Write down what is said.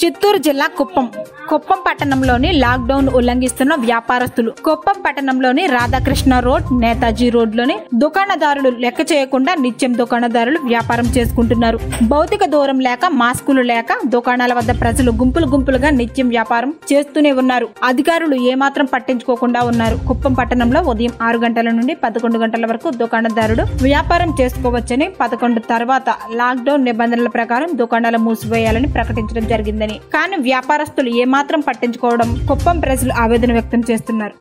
చిత్తూరు జిల్లా కుప్పం కుప్పం పట్టణంలోని లాక్డౌన్ ఉల్లంఘిస్తున్న వ్యాపారస్తులు. కుప్పం పట్టణంలోని రాధాకృష్ణ రోడ్ నేతాజీ రోడ్లోని దుకాణదారులు లెక్క చేయకుండా నిత్యం దుకాణదారులు వ్యాపారం చేసుకుంటున్నారు. భౌతిక దూరం లేక మాస్కులు లేక దుకాణాల వద్ద ప్రజలు గుంపులు గుంపులుగా నిత్యం వ్యాపారం చేస్తూనే ఉన్నారు. అధికారులు ఏమాత్రం పట్టించుకోకుండా ఉన్నారు. కుప్పం పట్టణంలో ఉదయం ఆరు గంటల నుండి పదకొండు గంటల వరకు దుకాణదారుడు వ్యాపారం చేసుకోవచ్చని పదకొండు తర్వాత లాక్డౌన్ నిబంధనల ప్రకారం దుకాణాలు మూసివేయాలని ప్రకటించడం జరిగిందని. కానీ వ్యాపారస్తులు ఏమాత్రం పట్టించుకోవడం కుప్పం ప్రజలు ఆవేదన వ్యక్తం చేస్తున్నారు.